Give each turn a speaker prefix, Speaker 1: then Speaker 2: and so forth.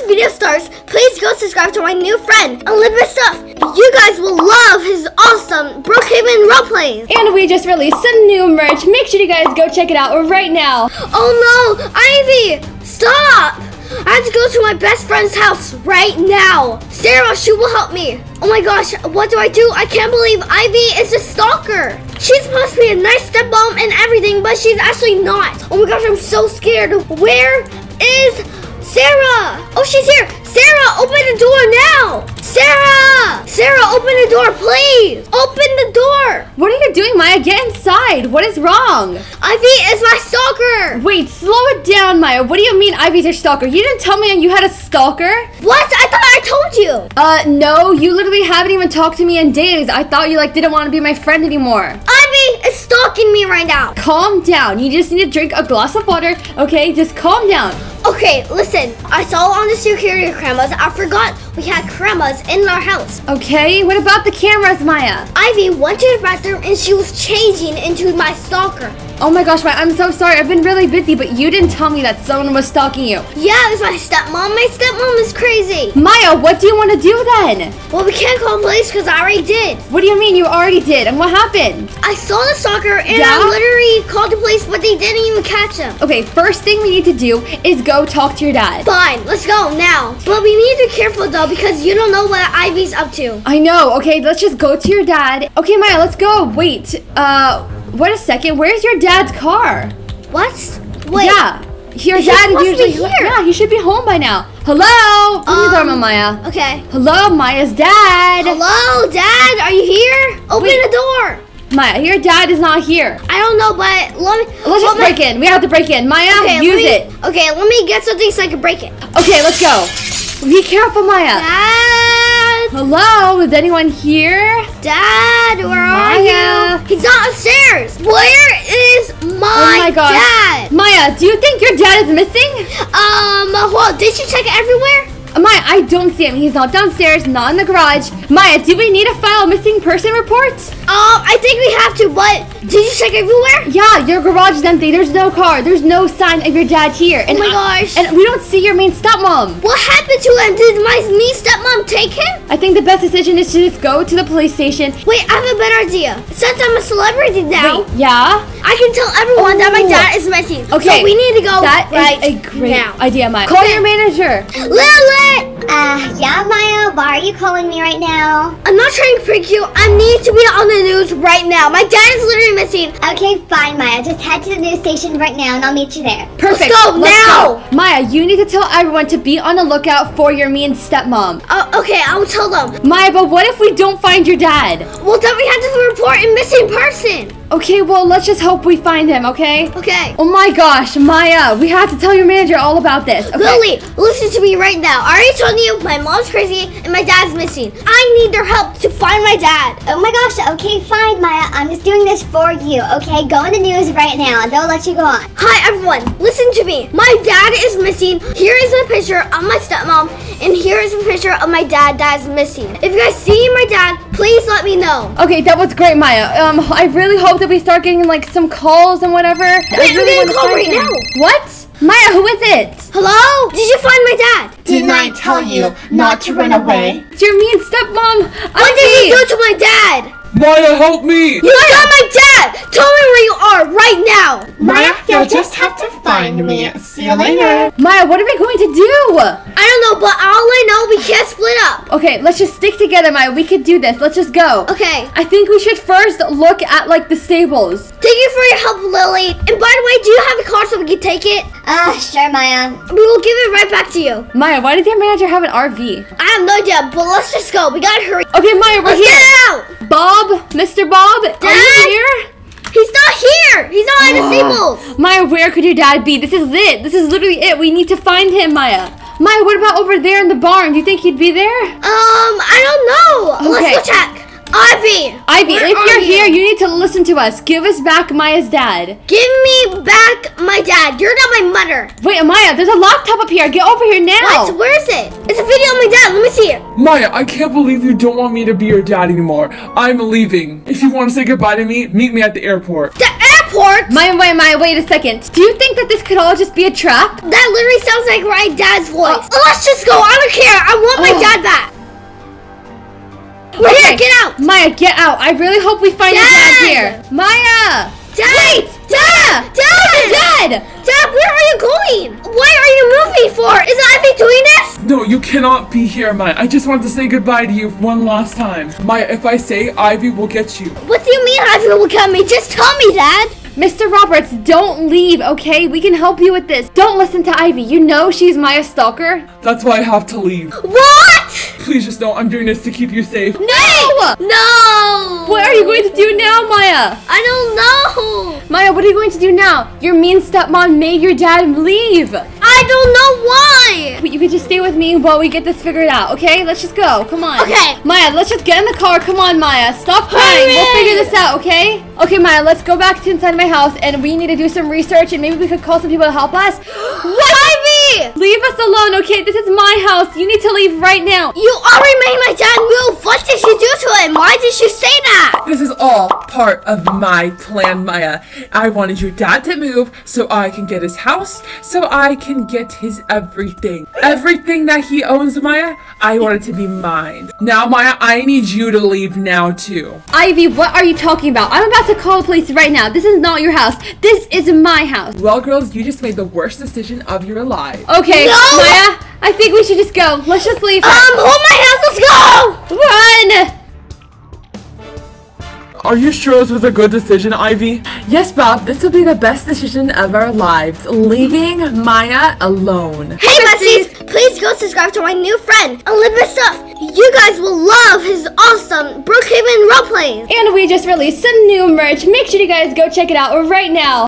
Speaker 1: this video starts, please go subscribe to my new friend, Elizabeth Stuff. You guys will love his awesome Brookhaven roleplays.
Speaker 2: And we just released some new merch. Make sure you guys go check it out right now.
Speaker 1: Oh no, Ivy, stop! I have to go to my best friend's house right now. Sarah, she will help me. Oh my gosh, what do I do? I can't believe Ivy is a stalker. She's supposed to be a nice stepmom and everything, but she's actually not. Oh my gosh, I'm so scared. Where is Sarah? Oh, she's here. Sarah, open the door now. Sarah! Sarah, open the door, please. Open the door.
Speaker 2: What are you doing, Maya? Get inside. What is wrong?
Speaker 1: Ivy is my stalker.
Speaker 2: Wait, slow it down, Maya. What do you mean Ivy's your stalker? You didn't tell me you had a stalker?
Speaker 1: What? I thought I told you.
Speaker 2: Uh, no, you literally haven't even talked to me in days. I thought you like didn't want to be my friend anymore.
Speaker 1: Ivy is stalking me right now.
Speaker 2: Calm down. You just need to drink a glass of water, okay? Just calm down.
Speaker 1: Okay, listen. I saw on the security cameras. I forgot we had cameras in our house.
Speaker 2: Okay, what about the cameras, Maya?
Speaker 1: Ivy went to the bathroom and she was changing into my stalker.
Speaker 2: Oh my gosh, Maya, I'm so sorry. I've been really busy, but you didn't tell me that someone was stalking you.
Speaker 1: Yeah, it was my stepmom. My stepmom is crazy.
Speaker 2: Maya, what do you want to do then?
Speaker 1: Well, we can't call the police because I already did.
Speaker 2: What do you mean you already did? And what happened?
Speaker 1: I saw the stalker and
Speaker 2: Yeah?
Speaker 1: I literally called the police, but they didn't even catch him.
Speaker 2: Okay, first thing we need to do is go talk to your dad.
Speaker 1: Fine, let's go now. But we need to be careful though because you don't know what Ivy's up to.
Speaker 2: I know. Okay, let's just go to your dad. Okay, Maya, let's go. Wait. Uh, wait a second. Where's your dad's car?
Speaker 1: What? Wait.
Speaker 2: Yeah. Your
Speaker 1: He's
Speaker 2: dad
Speaker 1: supposed
Speaker 2: is
Speaker 1: to be
Speaker 2: usually
Speaker 1: here.
Speaker 2: Yeah, he should be home by now. Hello. Open the door,
Speaker 1: Um,
Speaker 2: Maya.
Speaker 1: Okay.
Speaker 2: Hello, Maya's dad.
Speaker 1: Hello, Dad. Are you here? Open
Speaker 2: Wait.
Speaker 1: the door.
Speaker 2: Maya, your dad is not here.
Speaker 1: I don't know, but let me.
Speaker 2: Let's just break in. We have to break in. Maya,
Speaker 1: Okay,
Speaker 2: use
Speaker 1: me-
Speaker 2: it.
Speaker 1: Okay, let me get something so I can break it.
Speaker 2: Okay, let's go. Be careful, Maya.
Speaker 1: Dad,
Speaker 2: Hello, is anyone here?
Speaker 1: Dad, where are
Speaker 2: Maya.
Speaker 1: you? He's not upstairs. Where is my,
Speaker 2: oh my gosh.
Speaker 1: dad?
Speaker 2: Maya, do you think your dad is missing?
Speaker 1: Um, on. Did you check everywhere?
Speaker 2: Maya, I don't see him. He's not downstairs, not in the garage. Maya, do we need to file a missing person report?
Speaker 1: Um, I think we have to, but did you check everywhere?
Speaker 2: Yeah, your garage is empty. There's no car. There's no sign of your dad here. And
Speaker 1: oh my
Speaker 2: I-
Speaker 1: gosh.
Speaker 2: and we don't see your main stepmom.
Speaker 1: what happened to him? Did my me stepmom take him?
Speaker 2: I think the best decision is to just go to the police station.
Speaker 1: Wait, I have a better idea. Since I'm a celebrity now,
Speaker 2: Wait, yeah?
Speaker 1: I can tell everyone that my
Speaker 2: Oh.
Speaker 1: dad is missing.
Speaker 2: Okay.
Speaker 1: So we need to go
Speaker 2: That is
Speaker 1: right
Speaker 2: a great
Speaker 1: now.
Speaker 2: idea, Maya. Call
Speaker 1: Okay.
Speaker 2: your manager.
Speaker 1: Lilith!
Speaker 3: Uh, yeah, Maya, why are you calling me right now?
Speaker 1: I'm not trying to prank you. I need to be on the news right now. My dad is literally missing.
Speaker 3: Okay, fine, Maya. Just head to the news station right now and I'll meet you there.
Speaker 2: Perfect.
Speaker 1: Let's go now.
Speaker 2: go. Maya, you need to tell everyone to be on the lookout for your mean stepmom.
Speaker 1: Uh, okay, I will tell them.
Speaker 2: Maya, but what if we don't find your dad?
Speaker 1: Well, then we have to report a missing person.
Speaker 2: Okay, well, let's just hope we find him, okay?
Speaker 1: Okay.
Speaker 2: Oh my gosh, Maya, we have to tell your manager all about this. Okay.
Speaker 1: Lily, listen to me right now. I already told you my mom's crazy and my dad's missing. I need their help to find my dad.
Speaker 3: Oh my gosh, okay, fine, Maya. I'm just doing this for you, okay? Go on the news right now and they'll let you go on.
Speaker 1: Hi everyone, listen to me. My dad is missing. Here is a picture of my stepmom, and here is a picture of my dad that is missing. If you guys see my dad, please let me know.
Speaker 2: Okay, that was great, Maya. Um, I really hope that we start getting like some calls and whatever. I
Speaker 1: I'm getting a call right
Speaker 2: him.
Speaker 1: now.
Speaker 2: What? Maya, who is it?
Speaker 1: Hello? Did you find my dad?
Speaker 4: Didn't I tell you not to run away?
Speaker 2: It's your mean stepmom.
Speaker 1: What did you do to my dad?
Speaker 5: Maya, help me!
Speaker 1: You got my dad!
Speaker 2: Okay, let's just stick together, Maya. We could do this. Let's just go.
Speaker 1: Okay.
Speaker 2: I think we should first look at like the stables.
Speaker 1: Thank you for your help, Lily. And by the way, do you have a car so we can take it?
Speaker 3: Ah, sure, Maya.
Speaker 1: We will give it right back to you.
Speaker 2: Maya, why does your manager have an RV?
Speaker 1: I have no idea, but let's just go. We gotta hurry.
Speaker 2: Okay, Maya, we're
Speaker 1: Let's
Speaker 2: here.
Speaker 1: get out!
Speaker 2: Bob, Mr. Bob, are
Speaker 1: Dad?
Speaker 2: you here?
Speaker 1: He's not here! He's not at the stables!
Speaker 2: Maya, where could your dad be? This is it. This is literally it. We need to find him, Maya. Maya, what about over there in the barn? Do you think he'd be there?
Speaker 1: Um, I don't know.
Speaker 2: Okay.
Speaker 1: Let's go check. Ivy!
Speaker 2: Ivy,
Speaker 1: where
Speaker 2: if you're
Speaker 1: you?
Speaker 2: here, you need to listen to us. Give us back Maya's dad.
Speaker 1: Give me back my dad. You're not my mother.
Speaker 2: Wait, Maya, there's a laptop up here. Get over here now.
Speaker 1: What? Where is it? It's a video of my dad. Let me see it.
Speaker 5: Maya, I can't believe you don't want me to be your dad anymore. I'm leaving. If you want to say goodbye to me, meet me at the airport.
Speaker 1: The airport! Teleport.
Speaker 2: Maya, Maya, Maya, wait a second. Do you think that this could all just be a trap?
Speaker 1: That literally sounds like my dad's voice. Uh, Let's just go. I don't care. I want my
Speaker 2: Oh.
Speaker 1: dad back. We're here. Get out.
Speaker 2: Maya, get out. I really hope we find your dad
Speaker 1: Dad!
Speaker 2: here. Maya!
Speaker 1: Dad.
Speaker 2: Wait! Dad!
Speaker 1: Dad.
Speaker 2: Dad!
Speaker 1: Dad, Dad, where are you going? Why are you moving for? Is Ivy doing this?
Speaker 5: No, you cannot be here, Maya. I just want to say goodbye to you one last time. Maya, if I say Ivy will get you.
Speaker 1: What do you mean Ivy will come me? Just tell me, Dad.
Speaker 2: Mr. Roberts, don't leave, okay? We can help you with this. Don't listen to Ivy. You know she's Maya's stalker.
Speaker 5: That's why I have to leave.
Speaker 1: What?
Speaker 5: Please just know I'm doing this to keep you safe.
Speaker 2: No!
Speaker 1: No.
Speaker 2: What are you going to do now, Maya?
Speaker 1: I don't know.
Speaker 2: Maya, what are you going to do now? Your mean stepmom made your dad leave.
Speaker 1: I don't know why.
Speaker 2: But you could just stay with me while we get this figured out, okay? Let's just go. Come on.
Speaker 1: Okay.
Speaker 2: Maya, let's just get in the car. Come on, Maya. Stop crying. We'll figure this out, okay? Okay, Maya, let's go back to inside my house and we need to do some research and maybe we could call some people to help us.
Speaker 1: What? Ivy!
Speaker 2: Leave us alone, okay? This is my house. You need to leave right now.
Speaker 1: You already made my dad move. What did you do to him? Why did you say that?
Speaker 6: This is all part of my plan, Maya. I wanted your dad to move so I can get his house, so I can get his everything. Everything that he owns, Maya, I want it to be mine. Now, Maya, I need you to leave now, too.
Speaker 2: Ivy, what are you talking about? I'm about to call the police right now. This is not your house. This is my house.
Speaker 6: Well, girls, you just made the worst decision of your lives.
Speaker 2: Okay,
Speaker 1: No!
Speaker 2: Maya, I think we should just go. Let's just leave.
Speaker 1: Um, hold my hands. Let's go.
Speaker 2: Run!
Speaker 5: Are you sure this was a good decision, Ivy?
Speaker 6: Yes, Bob, this will be the best decision of our lives. Leaving Maya alone.
Speaker 1: Hey, besties! Please go subscribe to my new friend, Olympus Stuff. You guys will love his awesome Brookhaven roleplays.
Speaker 2: And we just released some new merch. Make sure you guys go check it out right now.